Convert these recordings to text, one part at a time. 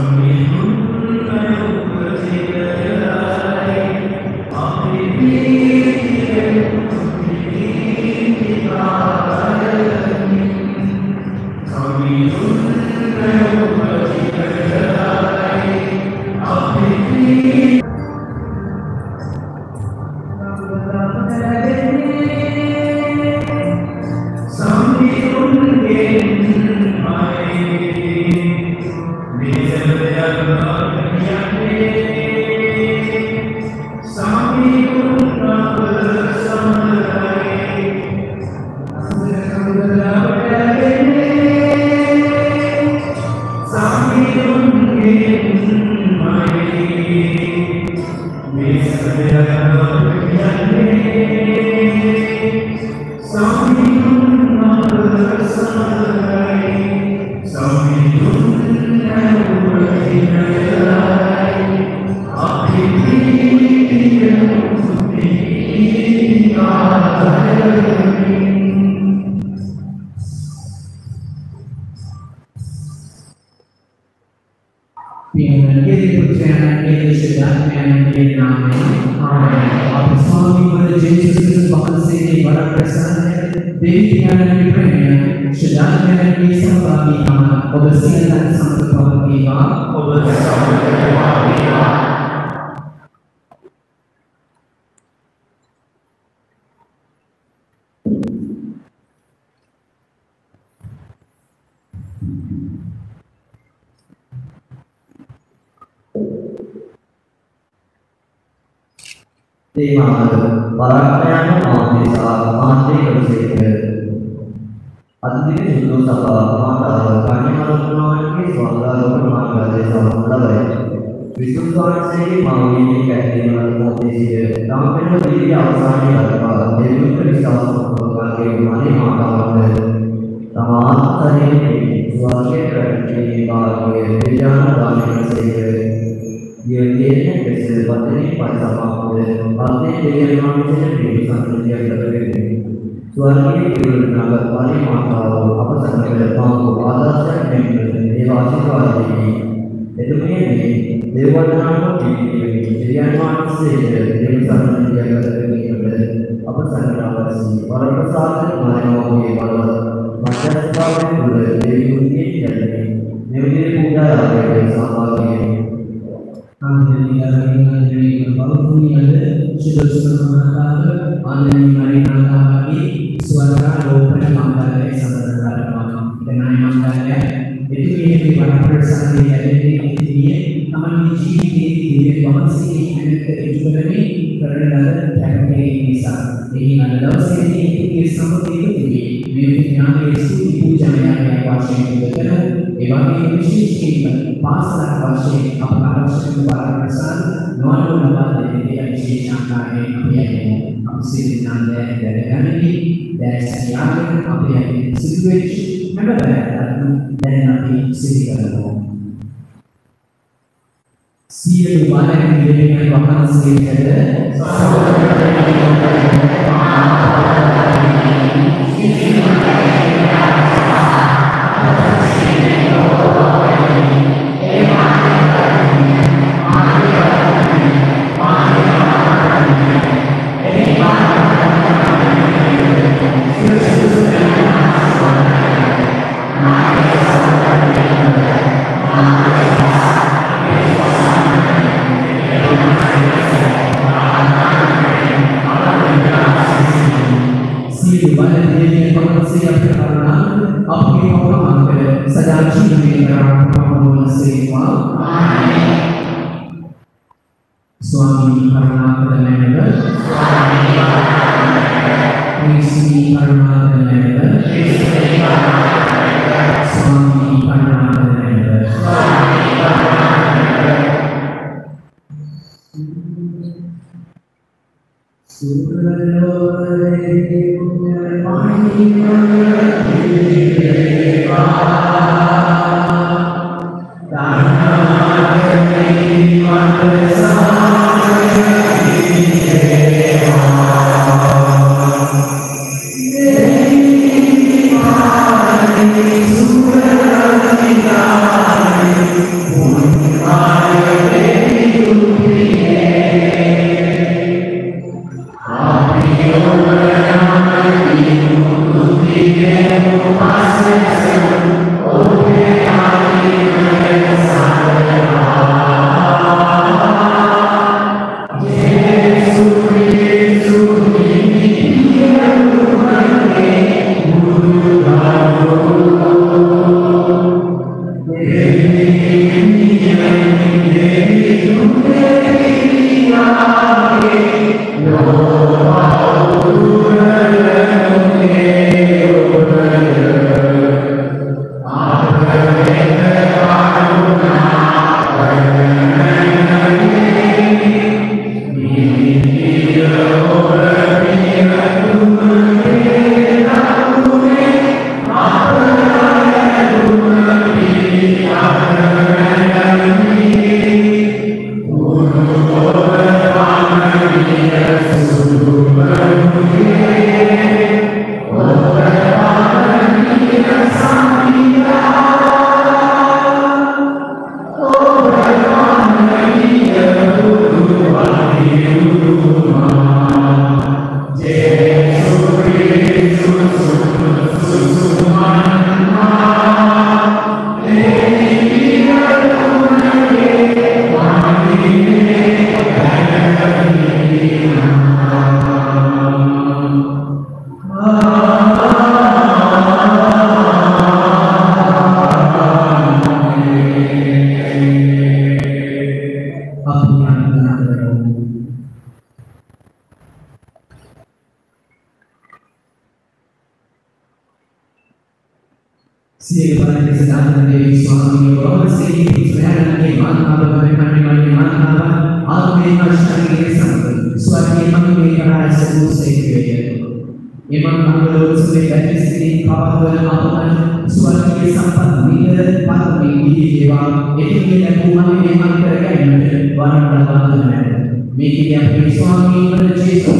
Amen. ප්‍රතිනේ භාගයේ විඥාන දානකසේක Yaitu kesempatan ini pada waktu Artinya dengan manusia ini sangat dia berbeda Suara ini digunakan paling mahal Apa sampai mampu Atasnya yang dewasa kali ini Itu ini Dewa nama ini Jadi manusia Dia sangat dia berbeda Apa sampai awasi Para pesawat Mari mau Pada Masa sekali Boleh Dewi mungkin Jadi Dewi punya Ada sama ini ආන්දරිකාරින් බෞද්ධියද සුදුසුකමකට ආන්දරිකාරින් ආකාරී ස්වර්ග ලෝකන මංගලයේ සම්බන්ධතාවය දැනයි මංගලය එතුමියේ වරප්‍රසන්නයේ යැදෙන්නේ ඉතිරියේ තමන්ගේ ජීවිතයේ වහන්සේ කෙනෙක් ඉතුරුනේ කරන ලද කැපකේ නිසා එහි නලදවසේදී ඉතිරියේ සම්පූර්ණ මේ විඥානයේ සුදු පූජායය වශයෙන් දෙකන ඒ වගේම විශේෂයෙන් පාසලක් වශයෙන් අප අවශ්‍ය පාරකසන් නොවන ලබා දෙන්නේ විශේෂ ආකාරයෙන් අපි යන්නේ අපි සිරිනාන්දේ දැනගන්නේ දැසියාගෙන අපි යන්නේ සිටුේෂන් හැමදාම දැන් අපි සිහි කරනවා සියලු වාදන දෙවියන් වහන්සේට සියලු පතමි දීවා එතුමිය ලැබුමගේ එමන් කරගන්නට වරණ ලබා මේකේ අපේ ස්වාමීන් වහන්සේ ජේසුස් වහන්සේ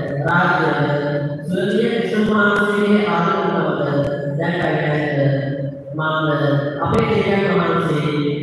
රාජ්‍යයට ස්වර්ගීය විෂ්ණු වහන්සේගේ ආධිපත්‍යයට දැන් පැමිණෙන්නට මම අපේ දෙවියන් වහන්සේ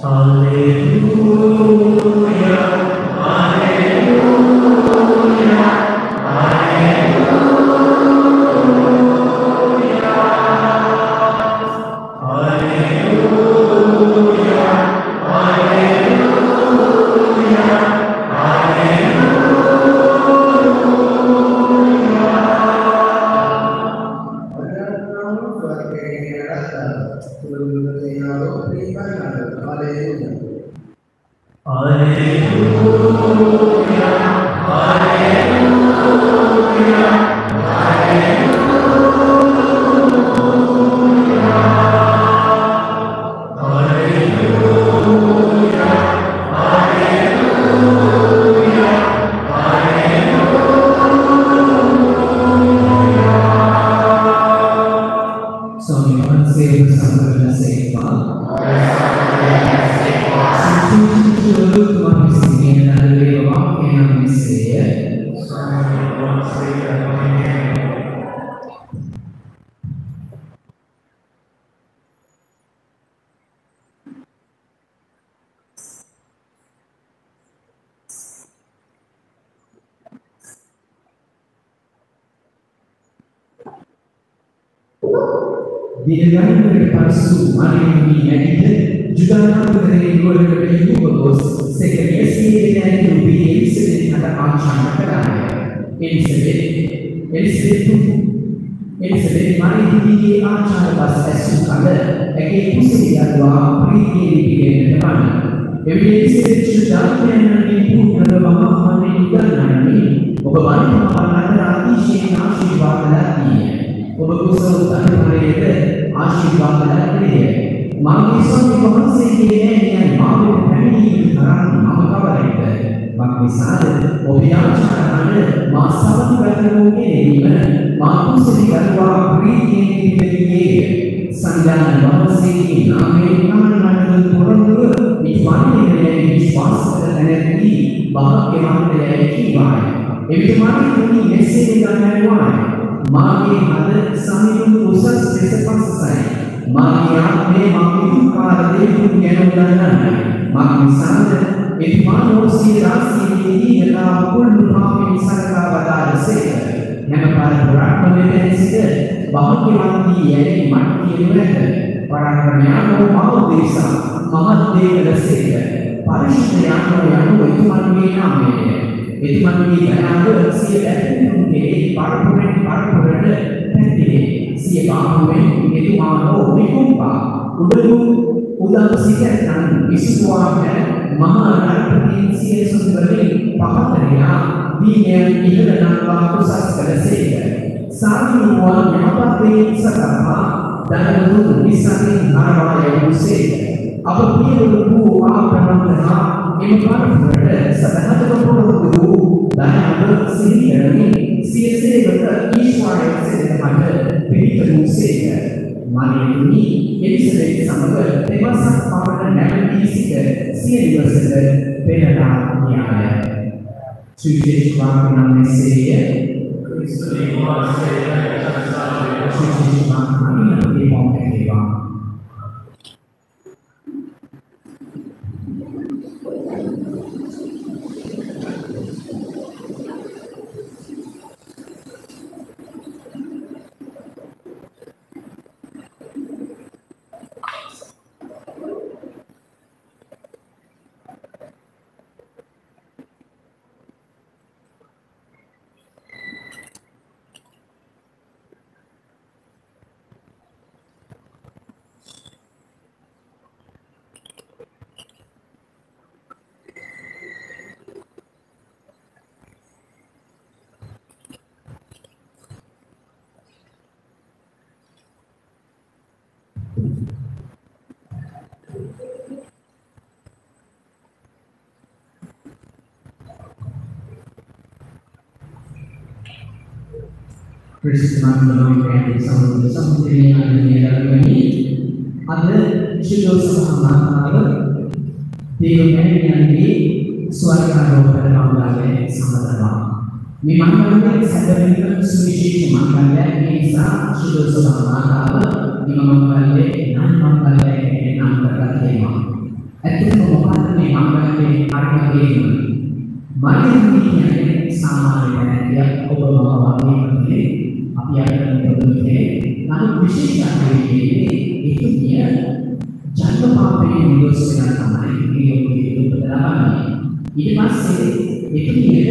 ස්වාමීන් මාගේ ස්වාමී වහන්සේගේ නෑනියන් මාගේ පැමිණීම කරන්නේ මම කවරෙක්ද මක්නිසාද ඔබ යාචනා මා සමන් කරනෝගේ නෙවීම මා කුසලි කරවා ප්‍රීතියෙන් පිළිපෙන්නේ සංඥාන වහන්සේගේ නාමයෙන් නාමයෙන් පොරොන්දුව විශ්වාසයේ විශ්වාස කරන්නේ භාග්‍යවන්තයයි කියවායි එවිට මාගේ තුනි මෙසේ ගන්නවායි මාගේ හද සමිඳු උසස් ලෙස පසසයි මාගේ ආත්මේ මාගේ උපාර දෙවියන් ගැන ගන්නයි මා නිසාද? එතුමානෝසී රාශියේදී යලා කුල්ලු මාගේ සරකා වදාළසේක නැම පරපුරාත්ම දෙපෙන්සිට භාග්‍යවන්තී යැයි මට කියනුවැද පරාක්‍රමයානෝ මහෝදේශා මමත් දේවලසේක පරිශුද්ධයානෝ යනු එතුමන්ගේ නාමයය එතුමන්ගේ දයාව සිය ඇතුන්ගේ පරපුරෙන් පරපුරට පැතිරේ. සිය බාහුවෙන් එතුමානෝ විකුම්පා උඩු උදම් සිටන් විසුවාම මහා රාජපතින් සිය සුන්දරේ පහතරයා දීයන් ඉහළ නම්වා කුසස් කළසේක සාමිනුවන් යහපතේ සකපා දනතු නිසානේ නාරාය වූසේක අප පියවරු වූ ආප්‍රමන්තනා එම පරපුරට සදහතක පොරොත්තු දනත සිහියරමි සිය සේවක ඊශ්වරය සේවකට පිළිතුරුසේක මනෙතුනි එලිසබෙත් සමග දෙවසක් පමණ නැවතී සිට සිය දිවසට පෙරලා න්‍යාය සුවිශේෂ වාක්‍යනම් මෙසේය ක්‍රිස්තුවේ වාසය Krishna menyampaikan sambil sambil ada ini ada judul sama Dewan yang di suara pada malam sama dalam. Memang kita sebenarnya suci makan ini sah judul sama apa memang kali nama kali nama kali tema. Itu merupakan memang kali harga ini. Mari ini sama dengan yang Obama ini අපි අරගෙන ඉන්නේ නමුත් විශේෂයෙන් itu dia ජන්ම පාපයේ නිරෝධ වෙන තමයි මේ ලෝකයේ උපදලාගන්නේ ඊට පස්සේ එතුමියට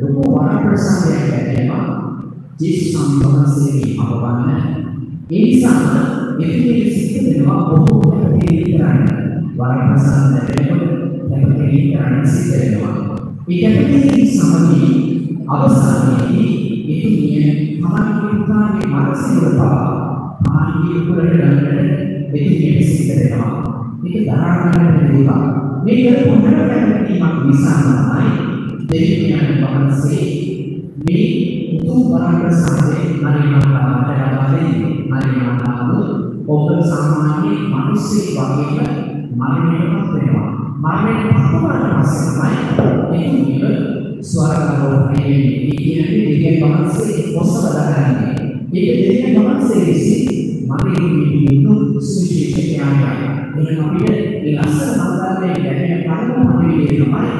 ලොකු වරප්‍රසාදයක් ලැබෙනවා. ජේසුස් සම්බන්ධයෙන් අපවන්න ඒ නිසා එතුමියට සිද්ධ වෙනවා බොහෝ කැපකිරීම් කරන්න වරප්‍රසාද ලැබෙනකොට කැපකිරීම් කරන්න සිද්ධ වෙනවා. ඒ කැපකිරීම් සමගින් අවසානයේදී එතුමිය තමන්ගේ පුතාගේ මනසට පවා තමන්ගේ උපරට ගන්නට එතුමියට සිද්ධ වෙනවා. මේක දරා ගන්නට දේවා. මේ කරපු හොඳ කැමැත්තීමක් නිසා තමයි දෙවියන් වහන්සේ මේ උතුම් වරප්‍රසාදේ හරිමාතාවට ලබා දෙන්නේ. හරිමාතාව ඔබ සාමාන්‍ය මිනිස්සෙක් වගේම මරණයටපත් වෙනවා. මරණයට පත් වුණාට පස්සේ තමයි එතුමිය ස්වර්ගාරෝහණය කියන්නේ දෙවියන් වහන්සේ ඔසව දරන්නේ. ඒක දෙවියන් වහන්සේ විසින් මගේ නිවිනු සුවිශේෂ ඥානය. එහෙනම් අපිට මේ ලස්සන සම්බන්ධයෙන් ගැටෙන කරුණු අපි වෙනවායි.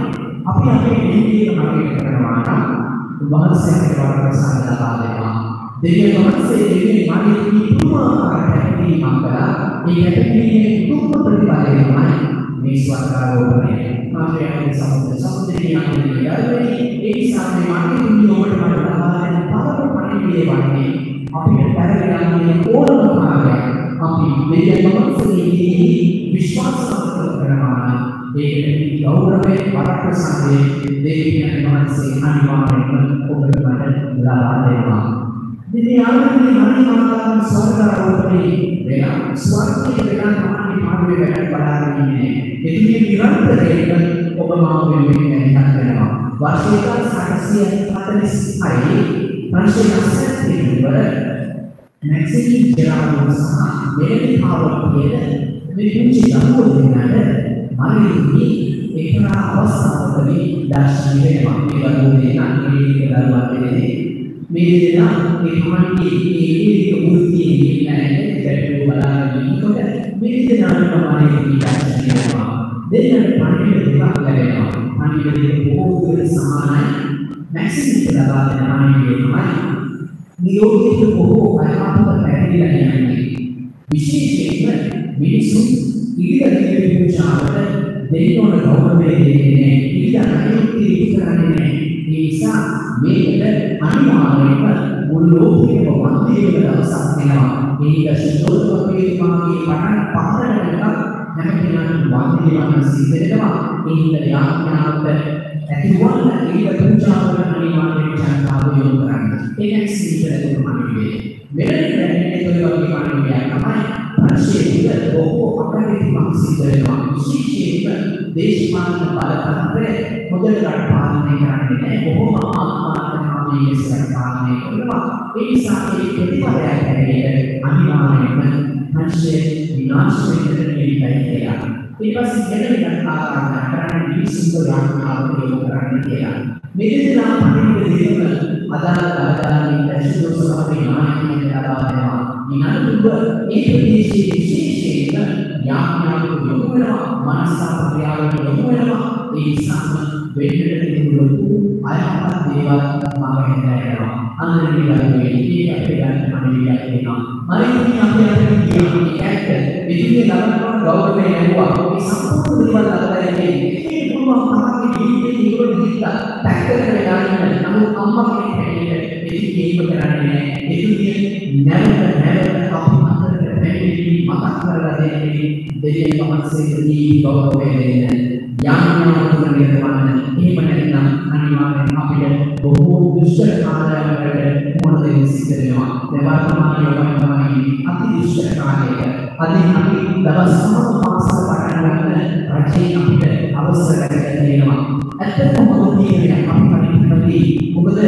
අපි අපේ ජීවිතය මතක කරනවා නම් වහන්සේගේ වරප්‍රසාද ලබා දෙනවා. දෙවියන් වහන්සේ දෙවියන් මගේ පුදුමාකාර කැපකිරීමක් කළා. මේ කැපකිරීමේ දුක්ඛ ප්‍රතිඵලය තමයි මේ ස්වර්ගාරෝහණය. මාගේ සමුද්‍ර සමුද්‍රයේ යන්නේ යන්නේ ඒ නිසා මේ මාගේ දුන්නෝට මට ලබා දෙන පරම පණිවිඩය වන්නේ අපිට පැරගෙන යන්නේ ඕනම කාර්යයක් අපි දෙවියන් වහන්සේගේ විශ්වාසවත් කරනවා ඒකට ගෞරවය වරප්‍රසාදයේ දෙවියන් වහන්සේ අනිවාර්යයෙන්ම ඔබට මට ලබා දෙනවා. ඉතින් ආරම්භයේ මනින් මාතාවන් ස්වර්ගාරෝපණය වෙලා ස්වර්ගයේ වෙලා තමයි මාර්ගය වැඩ බලාගෙන ඉන්නේ. ඉතින් නිරන්තරයෙන් ඔබ මාව වෙනුවෙන් වැඩ කරනවා. වර්ෂයක 746යි ප්‍රශ්නයක් තියෙනවා. මැක්සිම් ජෙරාල්ඩෝ සහ මෙලනි පාවල් කියන මේ පුංචි දරුවෝ දෙන්නාට මරියුනි එක්තරා අවස්ථාවකදී දර්ශනය වෙනවා. මේ දරුවෝ දෙන්නා මේ දරුවා දෙන්නේ මේ දෙනා ඒ කමන්ටි ඒ වෘත්තියේ ඉන්නේ ගැටලුව බලාගෙන ඉන්නකොට මේ දෙනාට තමයි දර්ශනය වෙනවා. දෙන්නට පණිවිඩ දෙකක් ලැබෙනවා. පණිවිඩ දෙක බොහෝ දුරට සමානයි. මැක්සිම් ලබා දෙන පණිවිඩය තමයි නියෝජිත බොහෝ අයහපත පැහැදිලා යන්නේ. විශේෂයෙන්ම මිනිසුන් ඉදිරියට පූජාවට දෙන්න ඕන ගෞරවය දෙන්නේ ඉතින් අනිත්‍ය ඉස්සරහනේ ඒ නිසා මේකට අනිවාර්යයෙන්ම මුළු ලෝකෙම වන්දි වෙන දවසක් වෙනවා. මේක සිතෝත්පේ මාගේ පටන් පහරකට හැම කෙනාම වන්දි වෙන සිද්ධ වෙනවා. ඒකට යාඥාවට ඇතිවන්න ඒක පූජාවට අනිවාර්යයෙන්ම ජනතාව යොමු කරන්නේ. ඒක සිද්ධ වෙනවා. මෙලෙස දැනෙන්නේ ඔය වගේ මානවයක් තමයි ප්‍රශ්නයේ බොහෝ අපරිමිත සිද්ධ වෙනවා. විශේෂයෙන්ම දේශපාලන බලතන්ත්‍රය මොදල් රට පාලනය කරන්නේ නැහැ. බොහෝම ආත්මාර්ථකාමී ලෙස පාලනය කරනවා. ඒ නිසා ඒ ප්‍රතිපලයක් හැටියට අනිවාර්යයෙන්ම ප්‍රශ්නය විනාශ වෙන්න නිවිතයි කියලා. ඊට පස්සේ වෙන විදිහට ආකාරය කරන්නේ විසුද්ධ යාඥාවට යොමු කරන්න කියලා. මෙදිනා පරිපූර්ණ දේවල් අදාළ අදාළ දැසුරු සමග නායකයන් ලබා දෙනවා. ඊනතුඹ ඒ ප්‍රදේශයේ විශේෂයෙන් යාඥාවට යොමු වෙනවා. මනසාපක්‍රියාවට යොමු වෙනවා. ඒ නිසාම වෙන්නට තිබුණු අයහපත් දේවල් මම හිතනවා. අන්න විදිහට ඒක අපේ ගන්න අනිවියක් වෙනවා. මරින් අපි අපේ කියන්නේ ඇත්ත. විදිහේ ලබන ගෞරවය ලැබුවා. මේ සම්පූර්ණ දේවල් අත්දැකීම්. ඒ පුළුවන් තමයි ජීවිතේ ඉවර දිලා පැත්තකට දාන්න. නමුත් අම්මා කෙනෙක් හැටියට මේක ඒක කරන්නේ නැහැ. ඒකේ නැවත නැවත අපි අතරට පැමිණි මතක් කරලා දෙන්නේ දෙවියන් වහන්සේගේ ගෞරවය දෙන්න. යාඥාව තුළ නිර්මාණ එහෙම නැත්නම් අනිවාර්යෙන් අපිට බොහෝ දුෂ්කර කාලයකට මොන දෙයක් සිද්ධ වෙනවා. දැන් වර්තමානයේ තමයි අති දුෂ්කර කාලයක. අද අපි දවස් සමහර මාස පටන් ගන්න රජේ අපිට අවසර ලැබෙනවා. ඇත්තටම මොකද කියන්නේ අපි පරිපූර්ණදී මොකද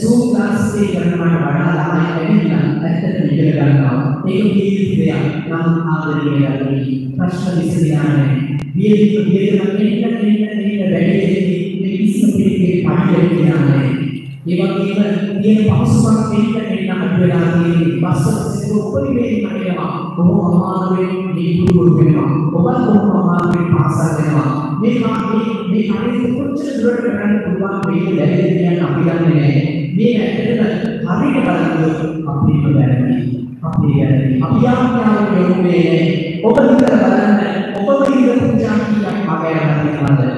සූම් ක්ලාස් එකේ කරනවට වඩා ළමයි ඇවිල්ලා ඇත්තටම ඉගෙන ගන්නවා. ඒක ජීවිත දෙයක්. නම් ආදරණීය යන්නේ ප්‍රශ්න විසඳන්නේ. වියලි වියලි නම් එන්න එන්න එන්න වැඩි මේ විශ්ව පිළිකේ පාඩිය කියන්නේ. ඒ වගේම තියෙන පහසුකම් එන්න එන්න අපිට වෙලා තියෙන බස් උපරිමයෙන් මනිනවා. බොහෝ අමාරුවෙන් දීපුරු වෙනවා. ඔබ බොහෝ අමාරුවෙන් පාසල් වෙනවා. මේ මේ මේ කණේ කොච්චර දුරට කරන්න පුළුවන් මේක ලැබෙන්නේ අපි දන්නේ නැහැ. මේ ඇත්තටම හරියට බලනකොට අපිට බැරි. අපි යන්නේ අපි යාඥාවට යොමු වෙන්නේ. ඔබ විතර බලන්න ඔබ විතර පුජා කීයක් මගේ යන්නද? ඒවා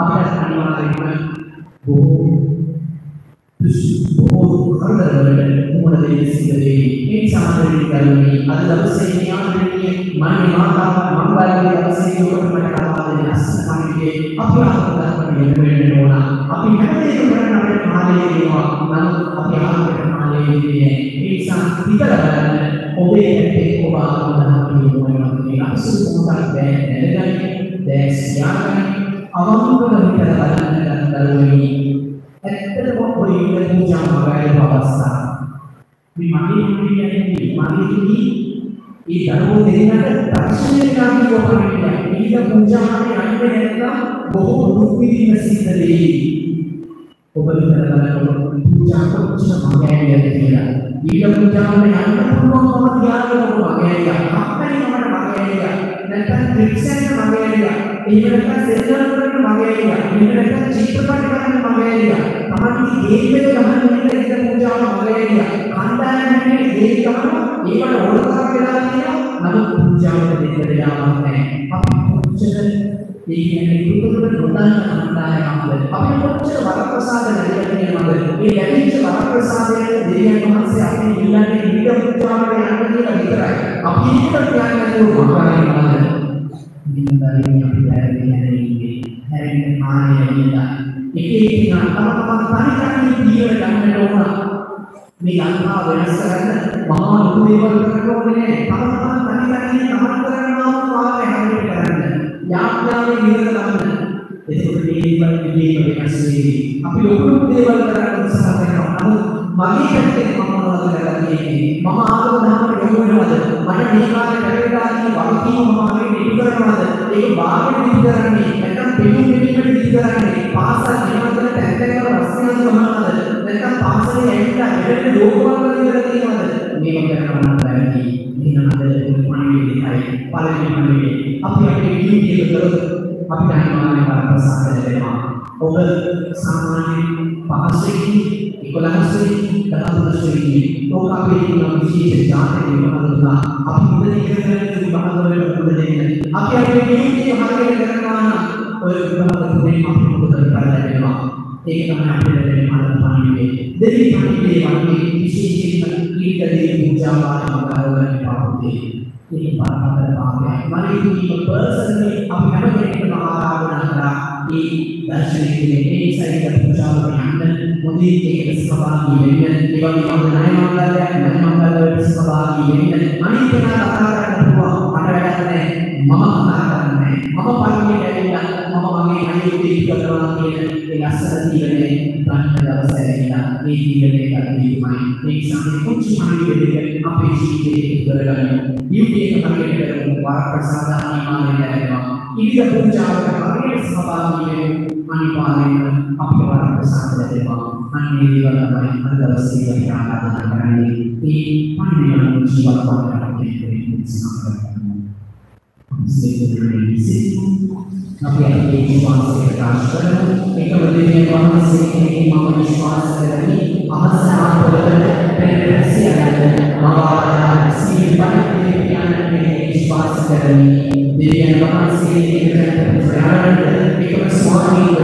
අපිට මේ ප්‍රතිපාක වලට මොකද සිද්ධ වෙනවා. ඒවා මාර්ගෙදී පරිශීලී අසත් වල දුරු පරිදි අද යන්නේ මේ මංගලයේ ඔබට මතක් කරලා දෙනවා. අපි ආත්ම ධර්ම යොමු වෙන්නේ නැත්නම් අපට අනිවාර්යයෙන්ම බොහෝ බොහෝ කරදරවලට මුහුණ දෙන්න සිද්ධ වෙයි. මේ සාමාන්‍ය කරුණේ අද දවසේ ඥානයේ මාගේ මාතාව මංගලයේ දවසේ ඔබට මට කතා දෙන්න අස්සන කන්නේ අපි ආත්මධර්ම යොමු වෙන්න ඕන. අපි හැමදේම කරන්න අපේ කාලය දෙනවා. නමුත් අපි ආත්මයට කාලය දෙන්නේ ඒ නිසා විතර බලන්න ඔබේ ඇත්තේ ඔබ ආත්මධර්ම යොමු වෙනවා. මේ අසු මොකක්ද දැනගන්නේ දැන් සියාගන්නේ අවංකව විතර බලන්න දරුවනි ඇත්තටම ඔය ඉන්න පූජා මගයි අවස්ථාව. මේ මගේ කියන්නේ මගේ කිවි ඒ දරුවෝ දෙන්නට දර්ශනය කරන්න ඕනේ. ඊට පූජාවේ අන්නේ නැත්නම් බොහෝ දුක් විඳින සිද්ධ වෙයි. ඔබ විතර බලනකොට පූජා කොච්චර මගයිද කියලා. ඊට පූජාවේ යන්න පුළුවන්කම තියාගෙන මගයිද. අපේ නමට මගයිද. නැත්නම් ත්‍රික්ෂණ මගයිද. එහෙම නැත්නම් සෙල්ලම් කරන මගේ මෙන්න නැත්නම් චිත්‍රපට කරන්න මගේ තමන්ගේ ගේම් එක කියන්නේ දුකට නොදන්න කණ්ඩායමක්ද අපි කොච්චර වරප්‍රසාද ලැබෙලා තියෙනවද මේ ලැබිච්ච වරප්‍රසාදයට දෙවියන් වහන්සේ අපි ඉල්ලන්නේ ඊට පූජාවට යන්න කියලා විතරයි අපි ඒකට කියන්නේ මොකක්ද මිනින්දාරින් අපි වැරදි හැරෙන්නේ හැරෙන්නේ මානෙ විලා එක එක නම්කම තනි තනි ජීව ගන්නට ඕන මේ ලංකාව වෙනස් කරන්න මහා ලොකු දේවල් කරන්න ඕනේ නෑ. තම තමන් තනි තනි තමන් කරනවා වාගේ හැරෙන්න කරන්න යාඥාවේ නිරත ගන්න එතකොට මේ දේවල් විදිහට වෙනස් වෙයි අපි ලොකු ලොකු දේවල් කරන්න උත්සාහ කරනවා. නමුත් මගේ පැත්තෙන් මම මොනවද කරලා තියෙන්නේ? මම ආගම ධර්මයට යොමු වෙනවද? මට මේ කාලේ පැවිදිලාදී වගකීම මම අගේ ඉටු කරනවද? ඒක බාහිර ඉටු කරන්නේ නැත්නම් පිළිම පිළිමට ඉටු කරන්නේ? පාසල් නිවන්තර තැන් තැන් වල රස්තියක් ගමනවද නැත්නම් පාසලේ ඇවිල්ලා එකට ලෝකවල ඉඳලා තියෙනවද? මේක කරනවා බැරි එහෙනම් අද පණිවිඩයයි පළවෙනි පණිවිඩය අපි අපේ ජීවිතය කරොත් අපිට අනිවාර්යයෙන්ම ප්‍රසන්න වෙනවා ඔබ සාමාන්‍යයෙන් පහසෙකින් 11 13 ඕක අපේ තියෙන විශේෂ ජාතක විවරණලා අපි මුලින් ඉගෙන ගන්න විභාගවල මුල දෙන්න අපි අපේ ජීවිතය හරියට කරනවා නම් ඔය විභාග තුනේ අපි මොකද කරලා දෙනවා. ඒක තමයි අපිට දෙන මාර්ග පණිවිඩය දෙවි පණිවිඩය වගේ විශේෂයෙන්ම ඊටදී පූජා පාඨ කරවන්න පාපුතේ ඒක පාරකට පාපයක් මම ඉතින් පර්සනලි අපි හැම කෙනෙක්ම ආරාධනා කරා ඒ දර්ශනයේ ඒ සයිද පූජාවට යන්න මොදී ඒකට සහභාගී වෙන්න ඒ වගේ අපේ ණය මංගලයක් ණය මංගලවලට සහභාගී වෙන්න අනිත් කෙනා කතා කරන්න පුළුවන් මට වැඩක් නැහැ මම කතා කරන්නේ මම පරිමේට ඇවිල්ලා මම මගේ අනිත් දේ කරනවා කියන ඒ ලස්සන තීරණය ගන්න දවස ඇවිල්ලා මේ තීරණය ගන්නීමයි ඒ නිසා කුංචි මානසික අපේ ජීවිතේ කරගන්න beauty එක හරියට කරමු වරප්‍රසාදානී මානෙ ලැබෙනවා ඉරිද පූජාවට හරියට සහභාගී වෙමු අනිවාර්යයෙන්ම අපේ වරප්‍රසාද ලැබෙනවා අන්නේ දේවල් තමයි අද දවසේ අපි ආරාධනා කරන්නේ ඒ පණිවිඩ ජීවත් වන්න අපේ උත්සාහ අපි අපේ විශ්වාසය ප්‍රකාශ කරමු. එකම දෙවියන් වහන්සේ කෙනෙක් මම විශ්වාස කරමි. අහස ආපවලට පෙරසියකට මවාරා සීපන් දෙවියන් විශ්වාස කරමි. දෙවියන් වහන්සේ දෙවියන්ට ප්‍රාණයට එකම ස්වාමීන්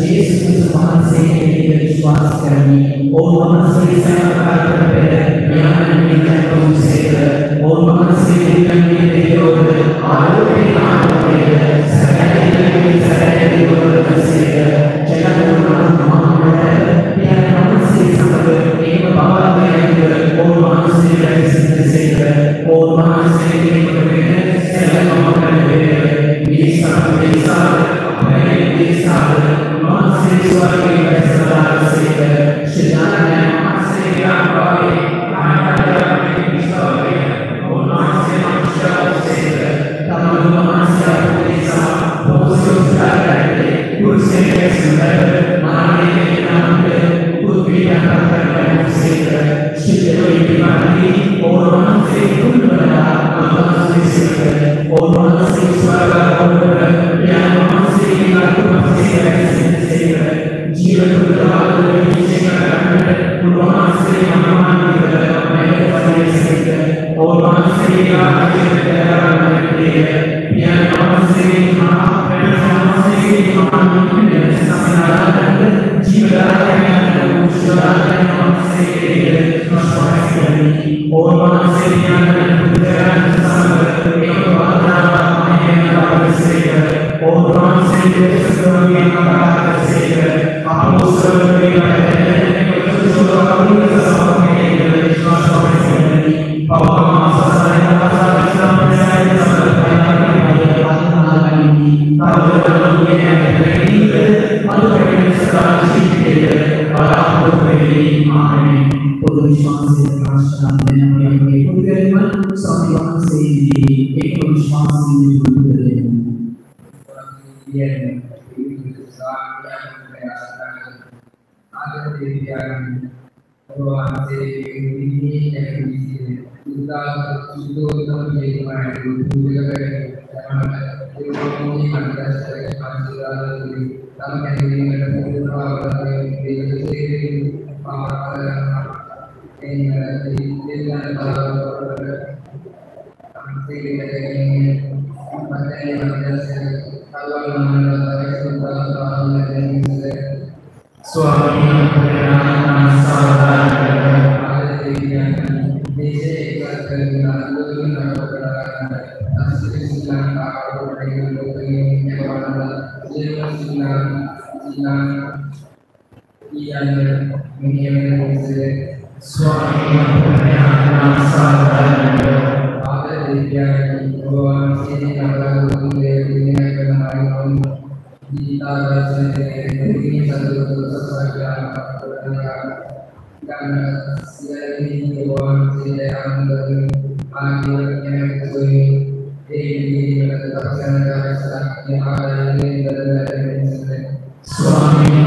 ජේසුස් වහන්සේ කෙනෙක් විශ්වාස කරමි. ඕන් වහන්සේ සෑම පෙර ඥාන විඥාන වහන්සේ ඕන් වහන්සේ දෙවියන්ගේ දේවෝද ආලෝකේ ආලෝකේ ඕන් ස්වාමීන්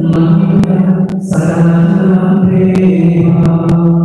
Maria Sarana Deva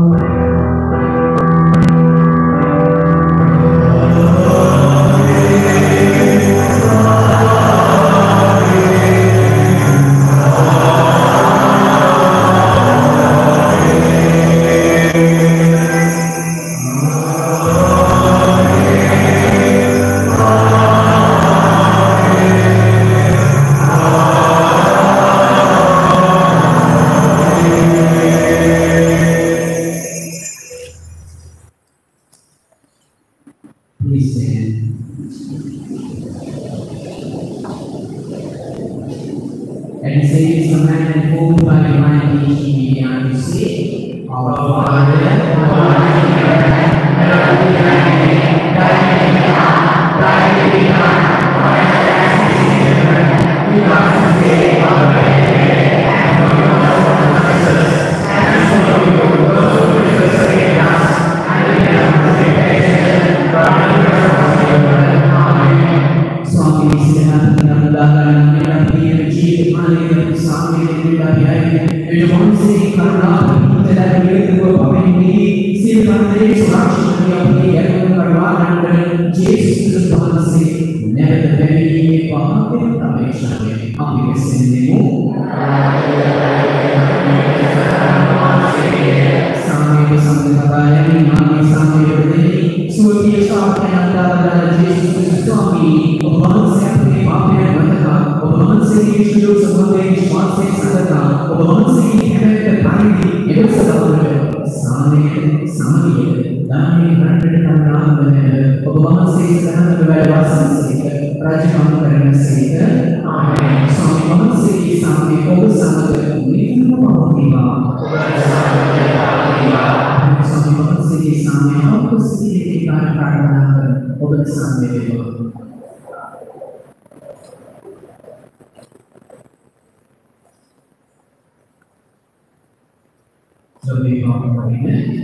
So may God remain.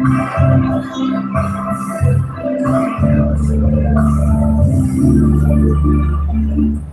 බොහෝ වෙනස්කම්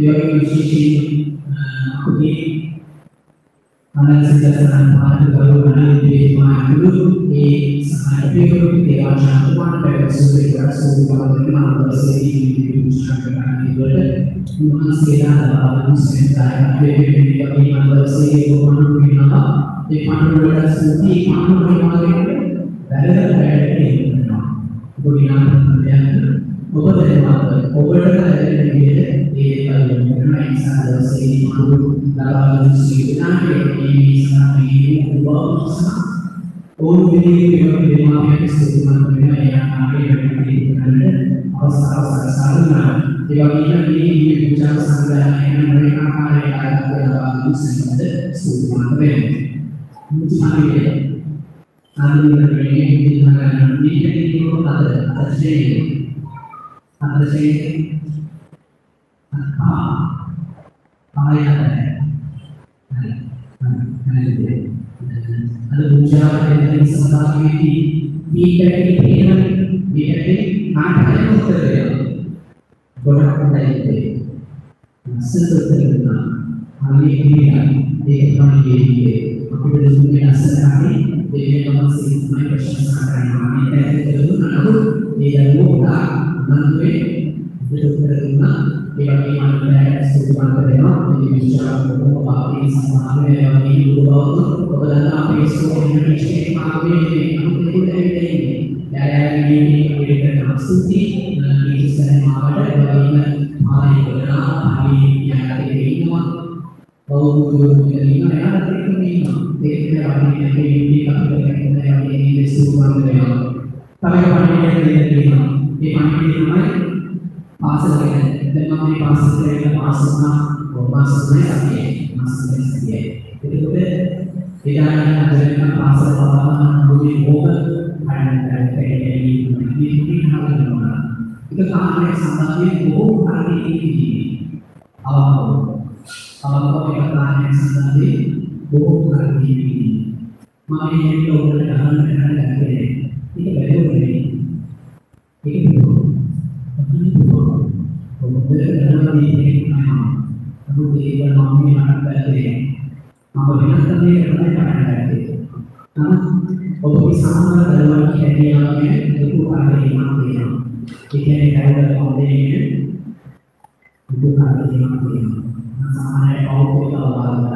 ඒ වගේ විශේෂයෙන් අපේ අනන්තසන පාට ගෞරවණීය දේවානුරු ඒ සහායකවරු දේවාශාන්ත පාට පැවසුවේ කරසු බවගෙන අනුසෙදී විචාරකයන් වලට උන්වහන්සේලා අනුසෙන්දාය වේදේ වගේ අනුසෙදී ගෝමනු වෙනවා ඒ පාට වල සුති පාට වලට වැරදි පැහැදිලි වෙනවා ගොඩිනාන්තයන් ඔබ දැනවත් ඔබට දැනෙන විදිහට ඒ කලින් කරන නිසා දවසේ මඟු ලබාගන්න සිදුනාගේ මේ නිසා මේ උපවාස ඕනෙ විදිහට දෙමාපියන් සිදුවන වෙන ඒ ආකාරයේ වැඩි කරන්න අවස්ථාව සලසනවා ඒ වගේම මේ මේ පූජා සංග්‍රහය වෙන ආකාරයේ ආයතන ලබාගන්න සිදුවන සිදුවන වෙනවා මුචාරියේ ආදිවරේ විදිහට මේකේ අද අදසේ අදසේ ආ ආයතන අද පූජාවේ සමාධියේදී මේකේ තේරෙන මේකේ ආකාරය උත්තරය ගොඩක් හොඳයි සතුටුදෙන්න අනිත් ඒක තමයි අපිට දුන්නේ අසරණයි දෙවියන් වහන්සේ තමයි ප්‍රශංසා කරනවා මේ ඇත්තටම නමුත් ඒ දරුවෝ මනුවේ විතර දුන්නා ඒ වගේම අනිත් සුදුපන්ත වෙනවා මේ විශ්වාස කරන පාපී සමානය වගේ දුරවතු ඔබ දන්න අපේ ස්කෝලින් විශ්ේ මාගේ අනුකූල දෙන්නේ යායාගේ අපිට නම්සුති මේ ඉස්සරහ මාවට ඒ වගේම ආයේ කරනවා ආයේ යායාගේ ඉන්නවා. බෞද්ධ කියන එයාට ඒක මේනවා ඒක අපිට මේ අපිට කියන්නේ මේ සුදුපන්ත වෙනවා තමයි පණිවිඩය දෙන්නවා ඒ පණිවිඩය තමයි පාසල ගැන දැන් මම මේ පාසල කියලා පාසලන පාසලේ අපි මාසෙන් සිටියේ ඒකද එදාගෙන අදගෙන පාසල පාවන මුලේ ඕක අරන් දෙන්නේ මේ හදනවා ඒක කාමයේ සම්බන්ධයෙන් බොහෝ කාරණේ අවබෝධ අවබෝධ කරගන්න සම්බන්ධයෙන් බොහෝ කාරණේ මම මේ ලෝකෙට ගහන්න කරන්න ගත්තේ ඒක බැලුවේ ඒක බැලුවා ඔබ දැනගන්න මේ අනු දේවල් මම මේ අහන්නේ මම වෙනත් දෙයක් තමයි කරන්නේ නමුත් ඔබගේ සාමාන්‍ය දරුවන් කැටියාගේ ලොකු කාර්යයක් වෙනවා ඒ කියන්නේ කවුරුද කොහොමද ලොකු කාර්යයක් වෙනවා සාමාන්‍ය කවුරුද අවබෝධ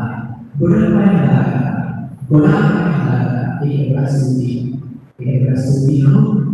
ගොඩක් ගොඩක් ඒක ප්‍රසූති ඒක ප්‍රසූති නම්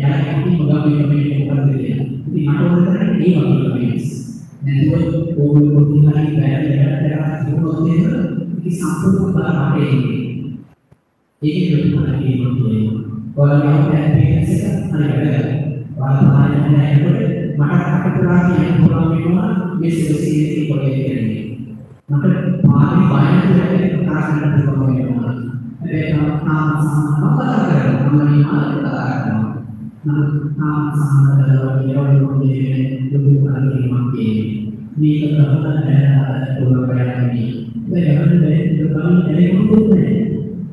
දෙනවා යාට අපි මොකක්ද කමෙන්ට් එකක් කරන්නේ ඉතින් මට ඕන කරන්නේ ඒ වගේ කමෙන්ට්ස් නැතුව ඕගොල්ලෝ පොඩි හරි බෑරලා තිබුණොත් එහෙම ඉතින් සම්පූර්ණ බලපාතේ ඉන්නේ. ඒකේ ප්‍රතිඵල කියන්නේ ඔයාලගේ අපේක්ෂ එක හරි වැඩ. ඔයාලා පාලනය කරනකොට මට කටපුරා කියන පුළුවන් වෙනවා මේ සිලසිලේ පොඩේ කියන්නේ. මට පාලි බයන කතා කරන්න පුළුවන් වෙනවා. ඒ තාම සම්මත කතා කරනවා. මම මේ මාතෘකාව කතා කරනවා. නමුත් තාම සම්මත මේක ප්‍රබල දැනගන්න පුළුවන් වෙන්නේ. දැන් අපිට මේක තමයි දැනෙන්නේ.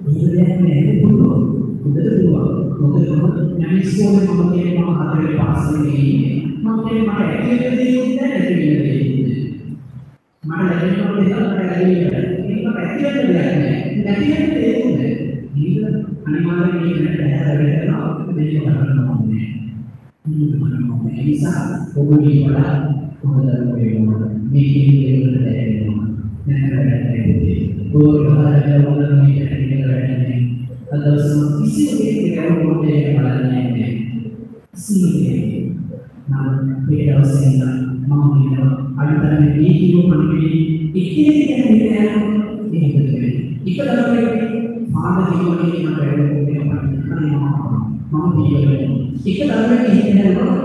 මේක දැනන්නේ පුළුවන්. හොඳට පුළුවන්. මොකද මම යම් ඉස්කෝලේ මම කියනවා හතරේ පාස් වෙන්නේ. මම කියනවා මට ඇකිලි දෙයක් නැහැ මට ලැබෙනවා දෙයක් ලැබෙන්නේ. මේක ඇකිලි දෙයක් නැහැ. නැති වෙන දෙයක් නෑ. මේක අනිවාර්යයෙන් මේකට හැදෙනවා මේක කරන්න ඕනේ. මේක කරන්න ඕනේ. ඒ නිසා ඔබගේ වඩා හොඳ වෙනවා. මේකේ දෙයක් දැනෙනවා. නැත්නම් ගෝරහාරය වල මේක ටික වැඩන්නේ. අදවසම කිසිම කෙනෙක් ගෞරවයෙන් බලන්නේ නැහැ. කිසිම කෙනෙක්. නම් මේ දවසේ ඉඳන් මම කියනවා අනිතරේ මේ කිව්ව මනිකේ ඉතිරි කෙනෙක් එහෙම නෙවෙයි. එක දරුවෙක් පාද ජීවනයේ මම වැඩ කරනවා මම පිළිවෙල. එක දරුවෙක් හිතනවා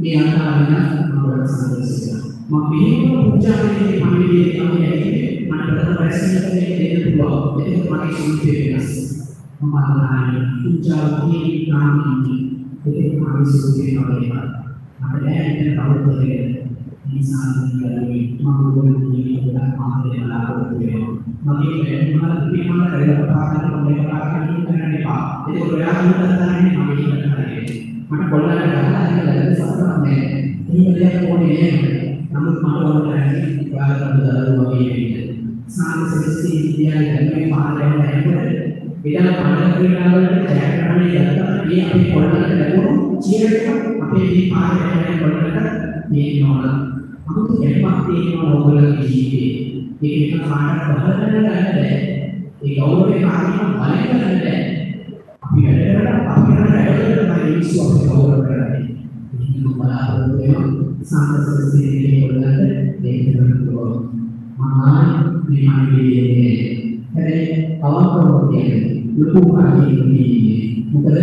මේ ආකාරයෙන් මම සංදේශය. මම පිළිවෙල පුජාවේ පණිවිඩය තමයි ඇන්නේ. මට ප්‍රථම ප්‍රශ්නයක් දෙන්න පුළුවන්. ඒක මගේ ජීවිතේ වෙනස්. මම අහන්නේ පුජාවේ කාමී ඒක මගේ ජීවිතේ තමයි. මට දැනෙන කවුරුද නිසාන්තියලේ මම ගොඩනගන්නේ ගොඩක් ආදරේ බලාපොරොත්තු වෙනවා. මගේ වැඩිමහල් පිටමල කරලා පාඩම් මොලේ පාඩම් කරන්න එපා. ඒක ඔයා හිතන්නේ මම හිතන්නේ. මට කොල්ලන්ට ගහලා ඉන්න සතුටක් නැහැ. එහෙම දෙයක් ඕනේ නෑ. නමුත් මම වලට ඔයාලට දරුවෝ වගේ වෙන්න. සාංශික විද්‍යාලයේ ධර්මයේ පාඩම් කරනකොට එදා පාඩම් ක්‍රීඩාවලට ජයග්‍රහණය ගත්තා. මේ අපි කොල්ලන්ට ලැබුණු චීරක අපේ මේ පාඩම් කරන කොල්ලන්ට මේනවා. අමුතු ගැටමක් තියෙනවා ඔයගොල්ලෝගේ ජීවිතේ. ඒක එක පාඩම් බහලා ගන්න බෑ. ඒ ගෞරවයේ කාර්යම බලයෙන් ගන්න බෑ. අපි වැඩ කරලා අපි කරන වැඩවලට තමයි මිනිස්සු අපි ගෞරව කරන්නේ. ඒක බලාපොරොත්තු වෙනවා. සාංශික කොල්ලන්ට මේක කරනවා. මහාන මේ මනිවිදේ හැබැයි අවංකව කියන්නේ ලොකු කාර්යයක් නෙවෙයි. මොකද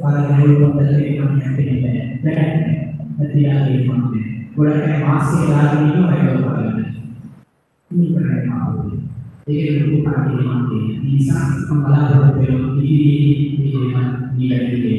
පාරායන පොතේ නම් යන්නේ නැහැ. නැතිලාගේ මොන්නේ. ගොඩක් මාස්කේ දාගෙන ඉන්නවා ඒක බලන්න. මේ කරන්නේ මාවුනේ. ඒක ලොකු කාර්යයක් නෙවෙයි. ඒ නිසා මම බලාපොරොත්තු වෙනවා ඉදිරියේ මේ නිවැරදිව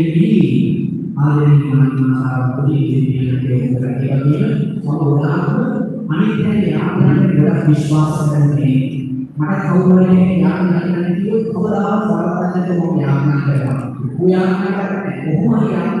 මේ විදිහේ ආදරේ මනසාර ප්‍රතික්‍රියාවක් කරලා මම ගොඩාක් අනිත් හැටි ආදරේ ගොඩක් විශ්වාස කරන්නේ මට කවුරුහරි යාඥා කරන්න කිව්වොත් කවදාවත් වරද්දන්නට මම යාඥා කරනවා. ඌ යාඥා කරන්නේ කොහොම හරි යාඥා